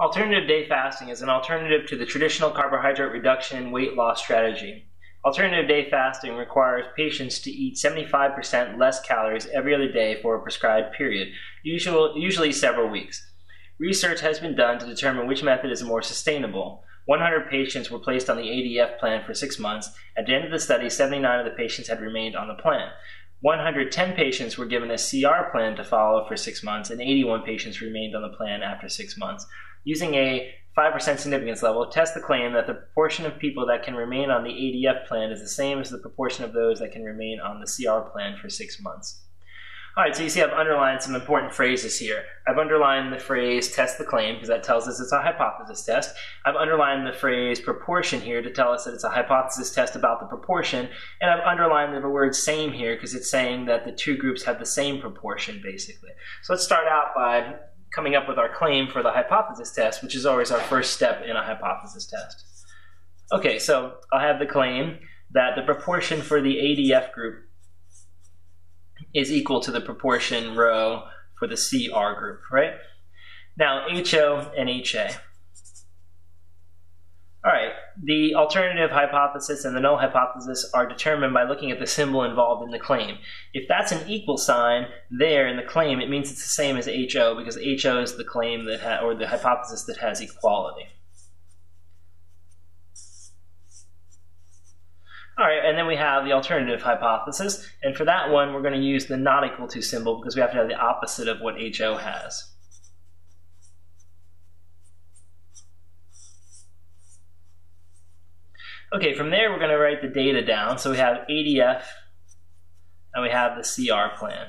Alternative day fasting is an alternative to the traditional carbohydrate reduction weight loss strategy. Alternative day fasting requires patients to eat 75% less calories every other day for a prescribed period, usually several weeks. Research has been done to determine which method is more sustainable. 100 patients were placed on the ADF plan for six months. At the end of the study, 79 of the patients had remained on the plan. 110 patients were given a CR plan to follow for six months, and 81 patients remained on the plan after six months using a 5% significance level, test the claim that the proportion of people that can remain on the ADF plan is the same as the proportion of those that can remain on the CR plan for six months. All right, so you see I've underlined some important phrases here. I've underlined the phrase test the claim because that tells us it's a hypothesis test. I've underlined the phrase proportion here to tell us that it's a hypothesis test about the proportion. And I've underlined the word same here because it's saying that the two groups have the same proportion basically. So let's start out by coming up with our claim for the hypothesis test, which is always our first step in a hypothesis test. Okay, so I'll have the claim that the proportion for the ADF group is equal to the proportion rho for the CR group, right? Now, HO and HA. The alternative hypothesis and the null hypothesis are determined by looking at the symbol involved in the claim. If that's an equal sign there in the claim, it means it's the same as HO because HO is the claim that ha- or the hypothesis that has equality. All right, and then we have the alternative hypothesis, and for that one, we're going to use the not equal to symbol because we have to have the opposite of what HO has. Okay, from there we're going to write the data down. So we have ADF and we have the CR plan.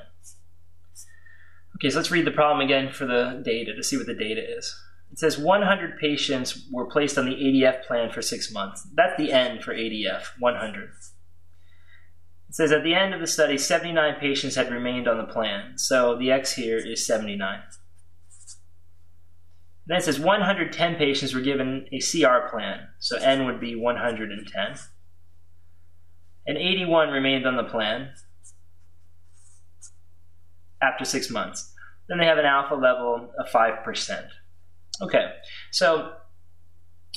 Okay, so let's read the problem again for the data to see what the data is. It says 100 patients were placed on the ADF plan for six months. That's the N for ADF, 100. It says at the end of the study, 79 patients had remained on the plan. So the X here is 79. Then it says 110 patients were given a CR plan, so N would be 110. And 81 remained on the plan after six months. Then they have an alpha level of 5%. Okay, so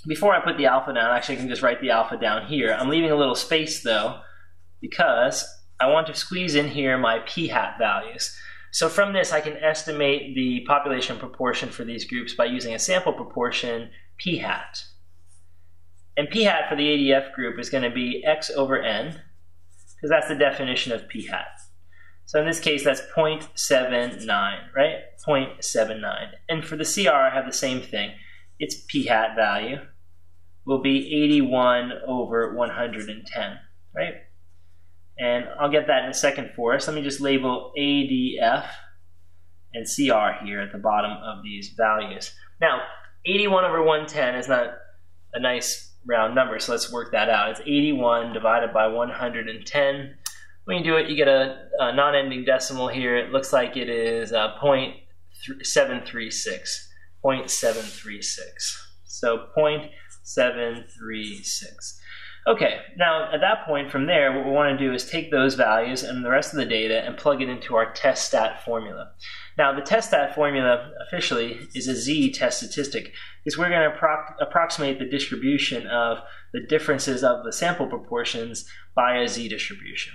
before I put the alpha down, actually I can just write the alpha down here. I'm leaving a little space though, because I want to squeeze in here my p hat values. So from this, I can estimate the population proportion for these groups by using a sample proportion p hat. And p hat for the ADF group is going to be x over n, because that's the definition of p hat. So in this case, that's 0.79, right? 0.79. And for the CR, I have the same thing. Its p hat value will be 81 over 110, right? And I'll get that in a second for us. Let me just label ADF and CR here at the bottom of these values. Now, 81 over 110 is not a nice round number, so let's work that out. It's 81 divided by 110. When you do it, you get a, a non-ending decimal here. It looks like it is uh, 0.736. 0.736. So 0.736. Okay, now at that point from there, what we want to do is take those values and the rest of the data and plug it into our test stat formula. Now the test stat formula officially is a z-test statistic because we're going to appro approximate the distribution of the differences of the sample proportions by a z-distribution.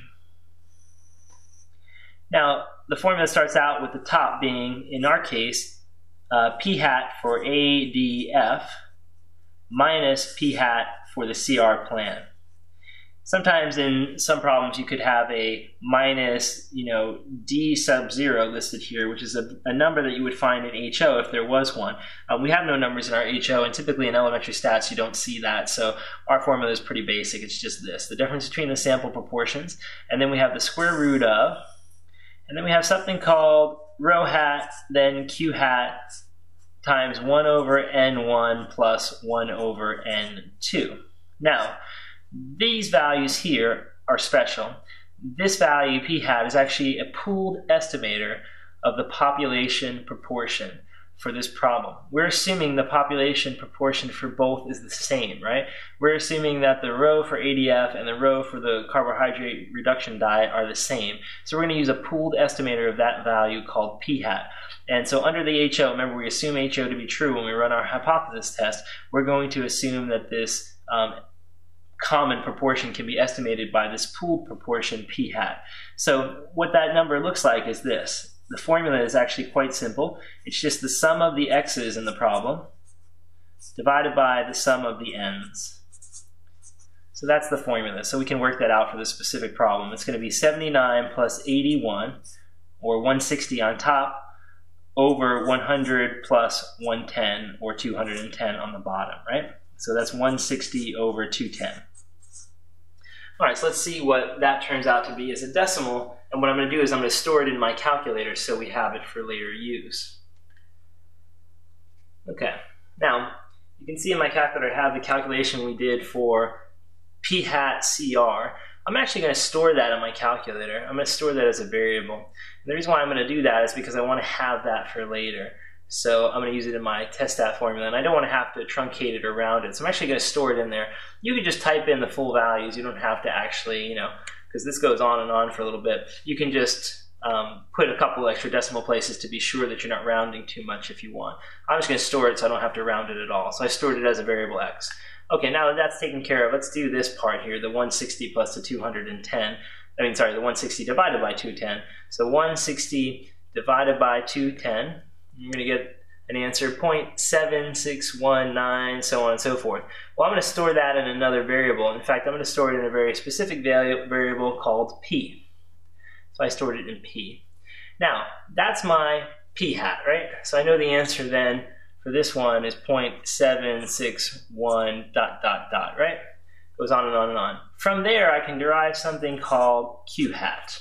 Now the formula starts out with the top being, in our case, uh, p hat for ADF minus p hat for the CR plan. Sometimes in some problems you could have a minus, you know, D sub zero listed here, which is a, a number that you would find in HO if there was one. Um, we have no numbers in our HO, and typically in elementary stats you don't see that. So our formula is pretty basic. It's just this, the difference between the sample proportions, and then we have the square root of, and then we have something called rho hat, then Q hat times 1 over n1 plus 1 over n2. Now, these values here are special. This value, p hat, is actually a pooled estimator of the population proportion for this problem. We're assuming the population proportion for both is the same, right? We're assuming that the rho for ADF and the rho for the carbohydrate reduction diet are the same. So we're going to use a pooled estimator of that value called p hat. And so under the HO, remember we assume HO to be true when we run our hypothesis test, we're going to assume that this um, common proportion can be estimated by this pooled proportion p hat. So what that number looks like is this. The formula is actually quite simple. It's just the sum of the x's in the problem divided by the sum of the n's. So that's the formula. So we can work that out for the specific problem. It's going to be 79 plus 81, or 160 on top, over 100 plus 110, or 210 on the bottom, right? So that's 160 over 210. All right, so let's see what that turns out to be as a decimal. And what I'm going to do is I'm going to store it in my calculator so we have it for later use. Okay, now you can see in my calculator I have the calculation we did for p hat CR. I'm actually going to store that in my calculator. I'm going to store that as a variable. And the reason why I'm going to do that is because I want to have that for later. So I'm going to use it in my test stat formula, and I don't want to have to truncate it around it. So I'm actually going to store it in there. You can just type in the full values. You don't have to actually, you know, because this goes on and on for a little bit. You can just um, put a couple extra decimal places to be sure that you're not rounding too much if you want. I'm just going to store it so I don't have to round it at all. So I stored it as a variable x. Okay, now that that's taken care of, let's do this part here, the 160 plus the 210. I mean, sorry, the 160 divided by 210. So 160 divided by 210 you're going to get an answer 0.7619, so on and so forth. Well, I'm going to store that in another variable. In fact, I'm going to store it in a very specific variable called p. So I stored it in p. Now, that's my p hat, right? So I know the answer then for this one is 0.761 dot dot dot, right? Goes on and on and on. From there, I can derive something called q hat.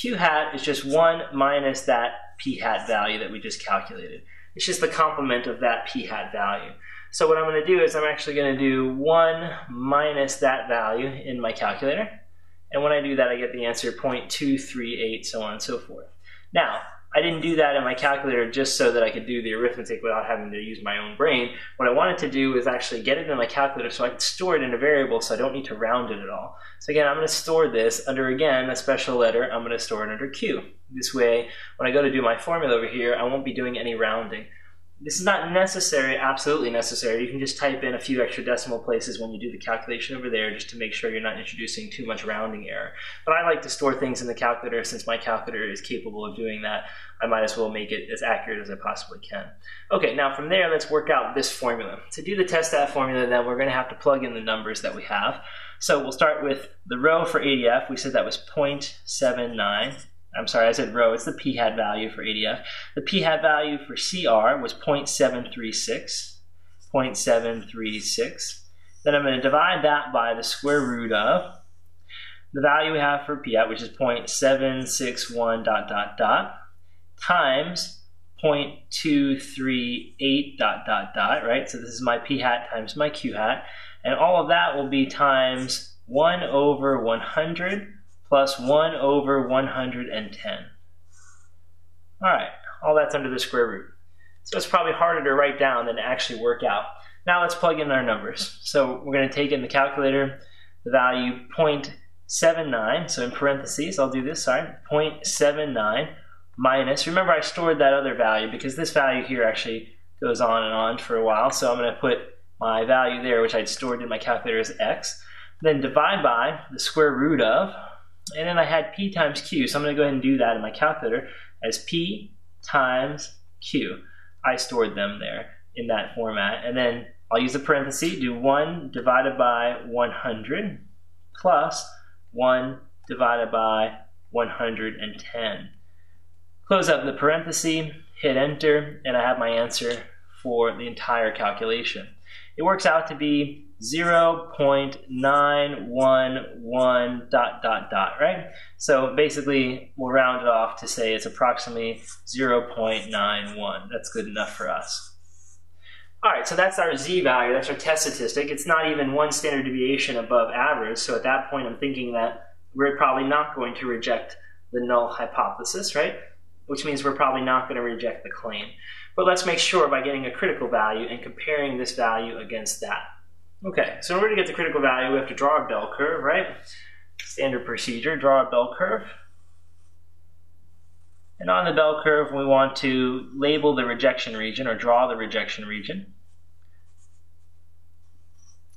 Q hat is just 1 minus that p hat value that we just calculated. It's just the complement of that p hat value. So what I'm going to do is I'm actually going to do 1 minus that value in my calculator. And when I do that, I get the answer 0.238, so on and so forth. Now, I didn't do that in my calculator just so that I could do the arithmetic without having to use my own brain. What I wanted to do is actually get it in my calculator so I could store it in a variable so I don't need to round it at all. So again, I'm going to store this under, again, a special letter. I'm going to store it under Q. This way, when I go to do my formula over here, I won't be doing any rounding. This is not necessary, absolutely necessary. You can just type in a few extra decimal places when you do the calculation over there just to make sure you're not introducing too much rounding error. But I like to store things in the calculator since my calculator is capable of doing that. I might as well make it as accurate as I possibly can. Okay, now from there, let's work out this formula. To do the test stat formula, then we're going to have to plug in the numbers that we have. So we'll start with the rho for ADF. We said that was 0.79. I'm sorry, I said rho, it's the p hat value for ADF. The p hat value for CR was 0.736, 0.736. Then I'm going to divide that by the square root of the value we have for p hat, which is 0.761 dot dot dot, times 0.238 dot dot dot, right? So this is my p hat times my q hat. And all of that will be times 1 over 100 plus 1 over 110. All right, all that's under the square root. So it's probably harder to write down than to actually work out. Now let's plug in our numbers. So we're going to take in the calculator the value 0.79, so in parentheses, I'll do this, sorry, 0.79 minus, remember I stored that other value because this value here actually goes on and on for a while, so I'm going to put my value there, which I'd stored in my calculator as x, then divide by the square root of and then I had P times Q, so I'm going to go ahead and do that in my calculator as P times Q. I stored them there in that format. And then I'll use a parenthesis, do 1 divided by 100 plus 1 divided by 110. Close up the parenthesis, hit enter, and I have my answer for the entire calculation. It works out to be 0.911 dot dot dot, right? So basically, we'll round it off to say it's approximately 0.91. That's good enough for us. All right, so that's our z value, that's our test statistic. It's not even one standard deviation above average, so at that point I'm thinking that we're probably not going to reject the null hypothesis, right? which means we're probably not going to reject the claim. But let's make sure by getting a critical value and comparing this value against that. Okay, so in order to get the critical value, we have to draw a bell curve, right? Standard procedure, draw a bell curve. And on the bell curve, we want to label the rejection region or draw the rejection region.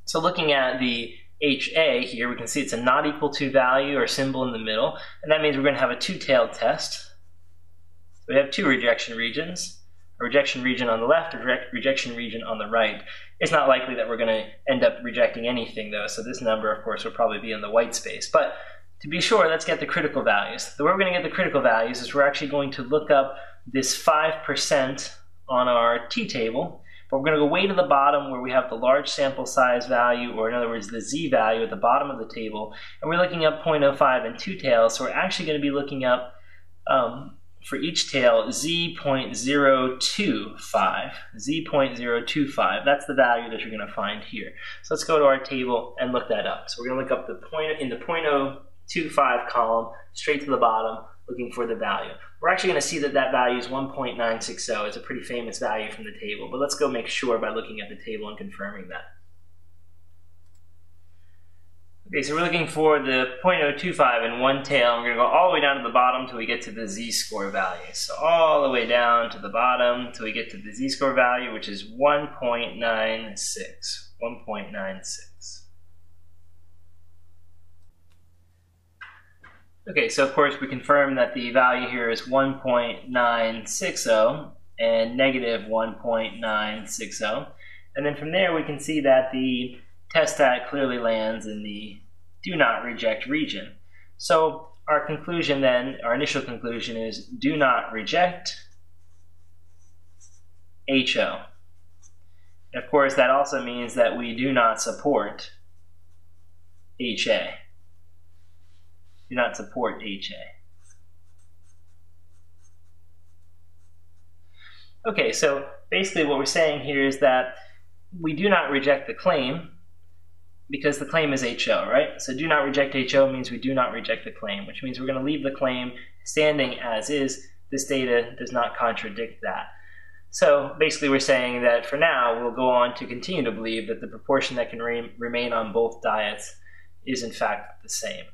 So looking at the HA here, we can see it's a not equal to value or symbol in the middle, and that means we're going to have a two-tailed test. So we have two rejection regions, a rejection region on the left, a rejection region on the right. It's not likely that we're going to end up rejecting anything though, so this number, of course, will probably be in the white space. But to be sure, let's get the critical values. The way we're going to get the critical values is we're actually going to look up this 5% on our t-table, but we're going to go way to the bottom where we have the large sample size value, or in other words, the z value at the bottom of the table, and we're looking up 0.05 and two tails, so we're actually going to be looking up um, for each tail z.025, z.025, that's the value that you're going to find here. So let's go to our table and look that up. So we're going to look up the point in the 0.0 two, five column, straight to the bottom, looking for the value. We're actually going to see that that value is 1.960. It's a pretty famous value from the table, but let's go make sure by looking at the table and confirming that. Okay, so we're looking for the 0.025 in one tail. We're going to go all the way down to the bottom until we get to the z-score value. So all the way down to the bottom until we get to the z-score value, which is 1.96. 1.96. Okay, so of course we confirm that the value here is 1.960 and negative 1.960. And then from there we can see that the test stat clearly lands in the do not reject region. So our conclusion then, our initial conclusion is do not reject HO. And of course that also means that we do not support HA do not support HA. Okay, so basically what we're saying here is that we do not reject the claim because the claim is HO, right? So do not reject HO means we do not reject the claim, which means we're going to leave the claim standing as is. This data does not contradict that. So basically we're saying that for now we'll go on to continue to believe that the proportion that can re remain on both diets is in fact the same.